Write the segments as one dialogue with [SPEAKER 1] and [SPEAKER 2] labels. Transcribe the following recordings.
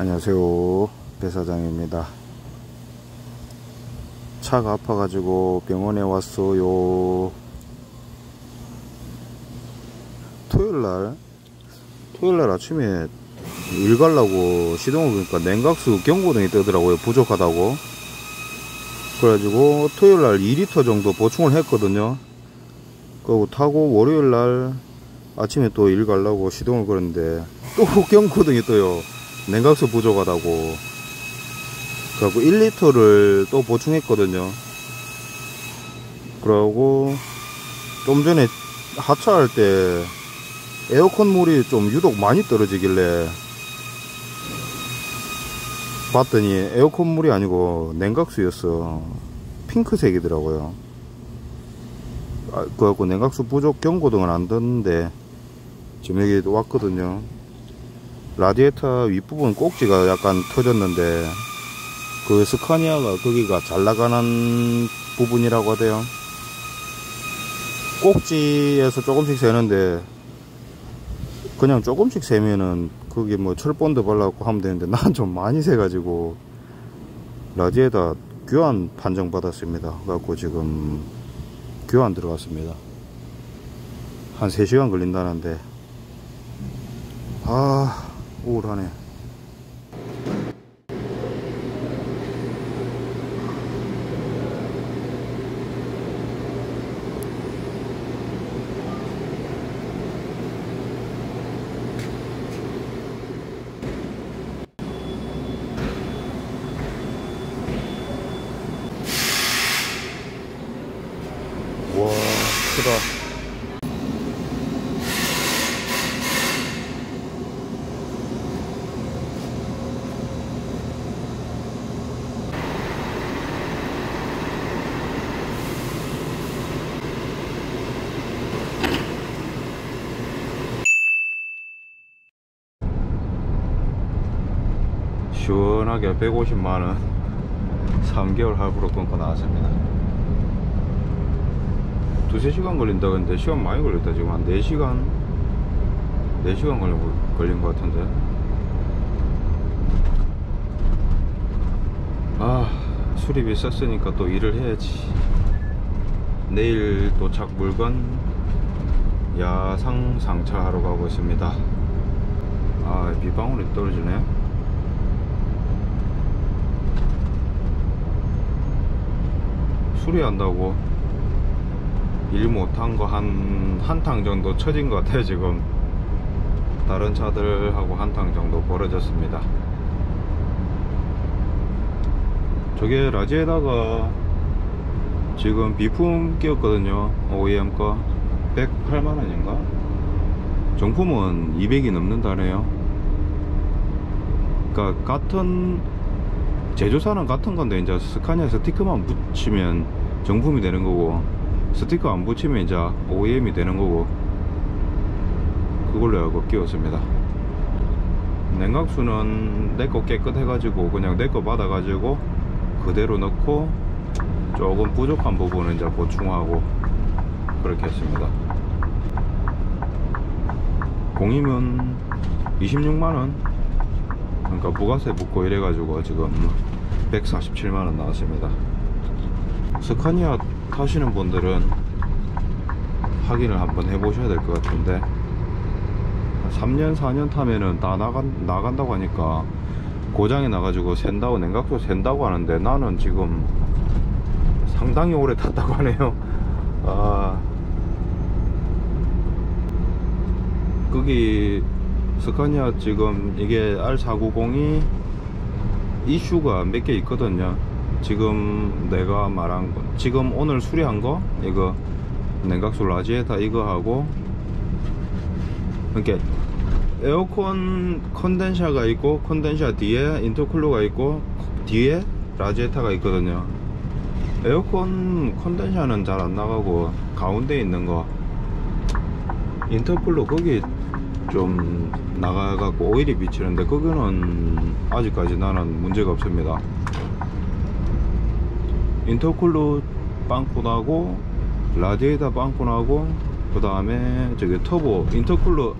[SPEAKER 1] 안녕하세요. 배사장입니다. 차가 아파가지고 병원에 왔어요. 토요일날 토요일날 아침에 일 가려고 시동을 보니까 냉각수 경고등이 뜨더라고요. 부족하다고. 그래가지고 토요일날 2리터 정도 보충을 했거든요. 그리고 타고 월요일날 아침에 또 일 가려고 시동을 걸었는데 또 경고등이 떠요 냉각수 부족하다고. 그래갖고 1리터를 또 보충했거든요. 그러고 좀 전에 하차할 때 에어컨 물이 좀 유독 많이 떨어지길래 봤더니 에어컨 물이 아니고 냉각수였어. 핑크색이더라고요. 아, 그래갖고 냉각수 부족 경고등은 안 떴는데 지금 여기 왔거든요 라디에이터 윗부분 꼭지가 약간 터졌는데 그 스카니아가 거기가 잘 나가는 부분이라고 하대요. 꼭지에서 조금씩 새는데 그냥 조금씩 세면은 거기 뭐 철본드 발라갖고 하면 되는데 난 좀 많이 새가지고 라디에다 교환 판정 받았습니다. 그래갖고 지금 교환 들어갔습니다. 한 3시간 걸린다는데. 아 우울하네. 와 크다 시원하게 150만원 3개월 할부로 끊고 나왔습니다. 두세 시간 걸린다 근데 시간 많이 걸렸다. 지금 한 4시간 4시간 걸린, 거- 걸린 것 같은데. 아 수리비 썼으니까 또 일을 해야지. 내일 도착 물건 야상 상차하러 가고 있습니다. 아 비방울이 떨어지네 수리한다고. 일 못한 거 한 한 탕 정도 처진 것 같아요 지금. 다른 차들하고 한 탕 정도 벌어졌습니다. 저게 라지에다가 지금 비품 끼웠거든요. OEM 거. 108만원인가? 정품은 200이 넘는다네요. 그러니까 같은 제조사는 같은 건데 이제 스카니아 스티커만 붙이면 정품이 되는 거고 스티커 안 붙이면 이제 OEM이 되는 거고 그걸로 하고 끼웠습니다. 냉각수는 내 거 깨끗해 가지고 그냥 내 거 받아 가지고 그대로 넣고 조금 부족한 부분은 이제 보충하고 그렇게 했습니다. 공이면 26만원 그러니까 부가세 붙고 이래 가지고 지금 147만원 나왔습니다. 스카니아 타시는 분들은 확인을 한번 해보셔야 될 것 같은데 3년 4년 타면은 다 나간, 나간다고 하니까 고장이 나가지고 샌다고 냉각수 샌다고 하는데 나는 지금 상당히 오래 탔다고 하네요. 아 거기 스카니아 지금 이게 R490이 이슈가 몇 개 있거든요. 지금 내가 말한 거 지금 오늘 수리한 거 이거 냉각수 라지에타 이거 하고 그러니까 에어컨 컨덴샤가 있고 컨덴샤 뒤에 intercooler가 있고 뒤에 라지에타가 있거든요. 에어컨 컨덴샤는 잘 안 나가고 가운데 있는 거 인터쿨러 거기 좀 나가갖고 오일이 비치는데 그거는 아직까지 나는 문제가 없습니다. 인터쿨러 빵꾸 나고 라디에이터 빵꾸 나고 그 다음에 저기 터보 인터쿨러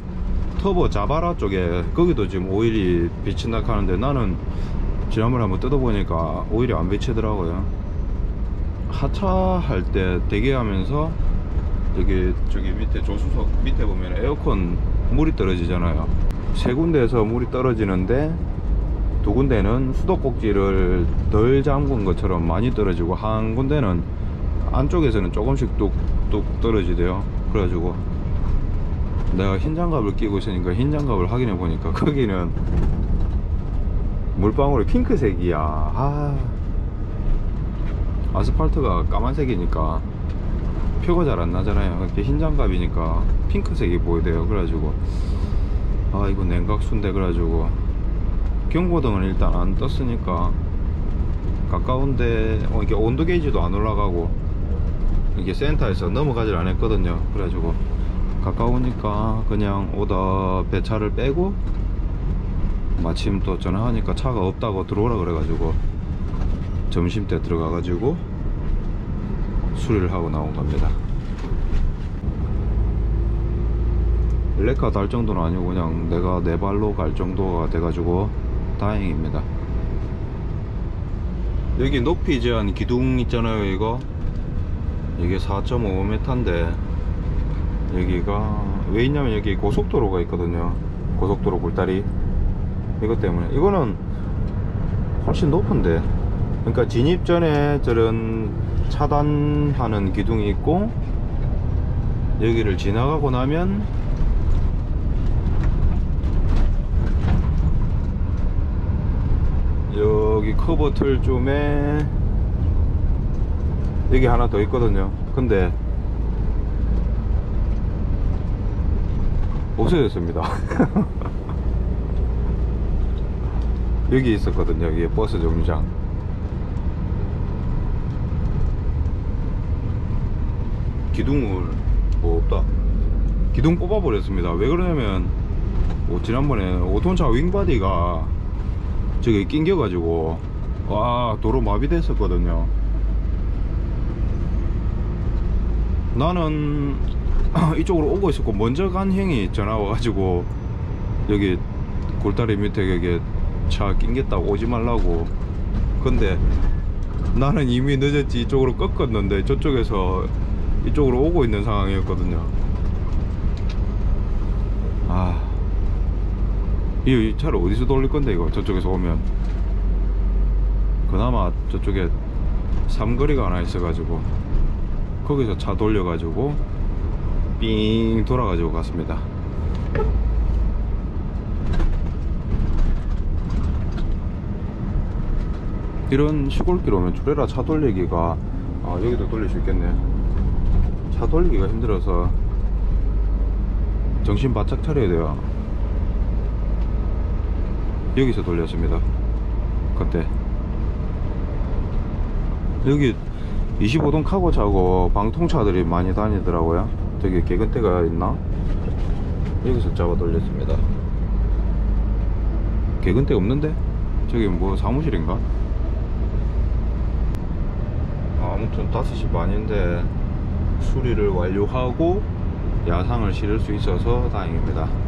[SPEAKER 1] 터보 자바라 쪽에 거기도 지금 오일이 비친다 하는데 나는 지난번에 한번 뜯어보니까 오일이 안 비치더라고요. 하차 할 때 대기하면서 여기 저기 밑에 조수석 밑에 보면 에어컨 물이 떨어지잖아요. 세 군데에서 물이 떨어지는데 두 군데는 수도꼭지를 덜 잠근 것처럼 많이 떨어지고 한 군데는 안쪽에서는 조금씩 뚝뚝 떨어지대요. 그래가지고 내가 흰 장갑을 끼고 있으니까 흰 장갑을 확인해 보니까 거기는 물방울이 핑크색이야. 아 아스팔트가 까만색이니까 표가 잘 안 나잖아요. 이렇게 흰 장갑이니까 핑크색이 보이대요. 그래가지고 아 이거 냉각수인데 그래가지고 경고등은 일단 안 떴으니까 가까운데 어, 이게 온도 게이지도 안 올라가고 이게 센터에서 넘어가질 않았거든요. 그래가지고 가까우니까 그냥 오다 배차를 빼고 마침 또 전화하니까 차가 없다고 들어오라 그래가지고 점심때 들어가가지고 수리를 하고 나온 겁니다. 레카 달 정도는 아니고 그냥 내가 내 발로 갈 정도가 돼가지고 다행입니다. 여기 높이 제한 기둥 있잖아요 이거. 이게 4.5m인데 여기가 왜 있냐면 여기 고속도로가 있거든요. 고속도로 굴다리. 이것 때문에. 이거는 훨씬 높은데. 그러니까 진입 전에 저런 차단하는 기둥이 있고 여기를 지나가고 나면 여기 커버 틀 쪽에 여기 하나 더 있거든요. 근데 없어졌습니다. 여기 있었거든요. 여기 버스 정류장 기둥을 뭐 없다. 기둥 뽑아버렸습니다. 왜 그러냐면 뭐 지난번에 5톤차 윙바디가 저기 낑겨 가지고 와 도로 마비됐었거든요. 나는 이쪽으로 오고 있었고 먼저 간 형이 전화 와가지고 여기 골다리 밑에 여기 차 낑겼다고 오지 말라고. 근데 나는 이미 늦었지 이쪽으로 꺾었는데 저쪽에서 이쪽으로 오고 있는 상황이었거든요. 아. 이 차를 어디서 돌릴 건데 이거? 저쪽에서 오면. 그나마 저쪽에 삼거리가 하나 있어 가지고 거기서 차 돌려 가지고 삥 돌아 가지고 갔습니다. 이런 시골길 오면 주레라 차 돌리기가 아 여기도 돌릴 수 있겠네 차 돌리기가 힘들어서 정신 바짝 차려야 돼요 여기서 돌렸습니다 그때 여기 25동 카고 차고 방통차들이 많이 다니더라고요 저기 개근대가 있나? 여기서 잡아 돌렸습니다 개근대 없는데? 저기 뭐 사무실인가? 아, 아무튼 5시 반인데 수리를 완료하고 야상을 실을 수 있어서 다행입니다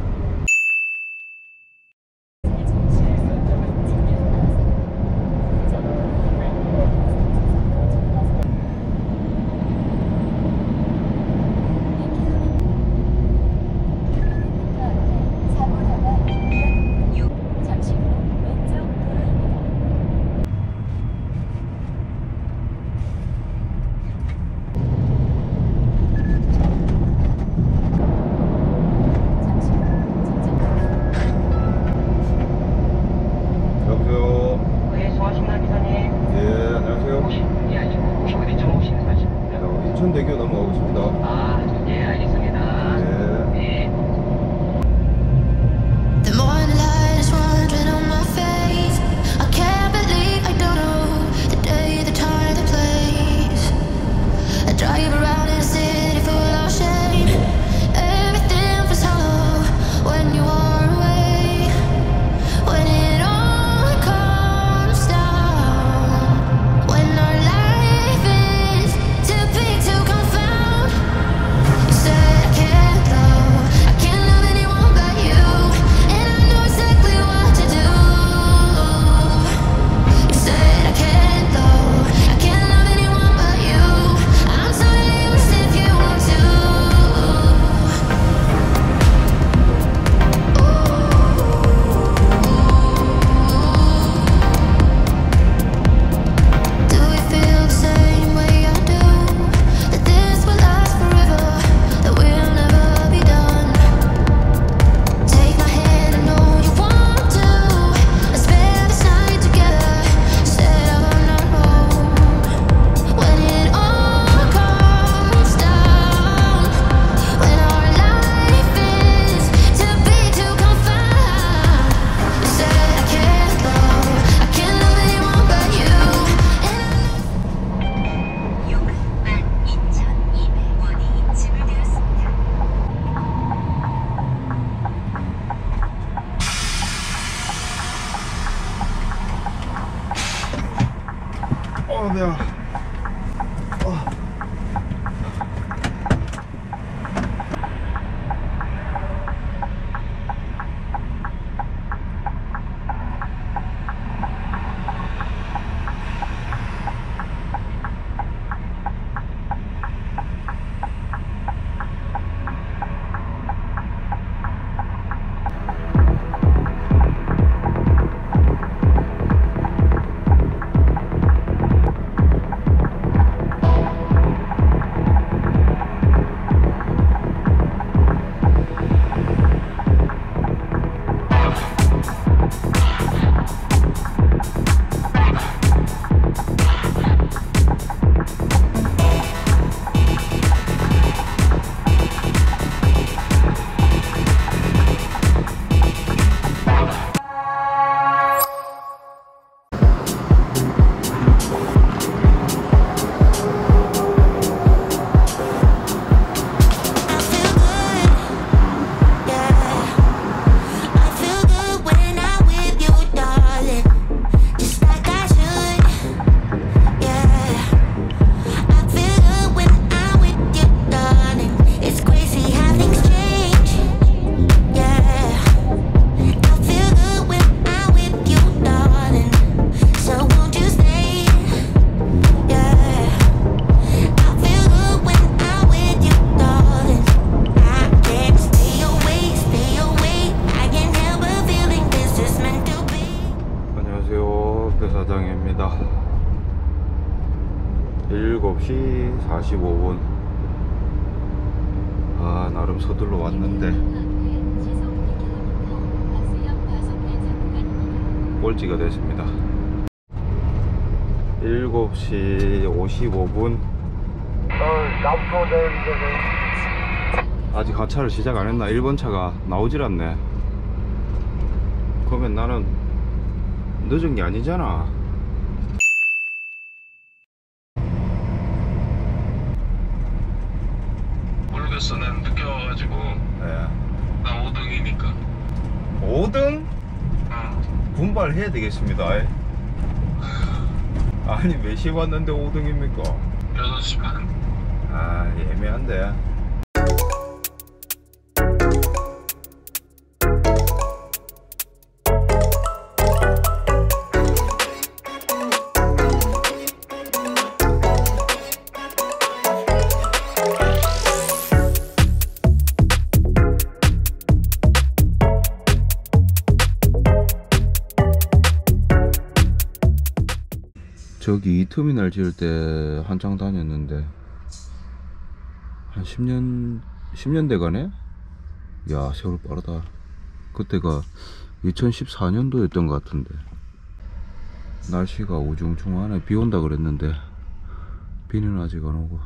[SPEAKER 1] 배사장입니다. 7시 45분. 아, 나름 서둘러 왔는데, 꼴찌가 됐습니다. 7시 55분. 아직 하차를 시작 안 했나? 1번 차가 나오질 않네. 그러면 나는 늦은 게 아니잖아.
[SPEAKER 2] 난 늦게 와가지고
[SPEAKER 1] 네.
[SPEAKER 2] 나 5등이니까.
[SPEAKER 1] 5등
[SPEAKER 2] 응.
[SPEAKER 1] 분발해야 되겠습니다. 아니 몇 시에 왔는데 5등입니까?
[SPEAKER 2] 6시 반.
[SPEAKER 1] 아 애매한데. 저기 이 터미널 지을 때 한창 다녔는데 한 10년 10년 돼가네? 야 세월 빠르다. 그때가 2014년도였던 것 같은데. 날씨가 우중충하네. 비 온다 그랬는데 비는 아직 안 오고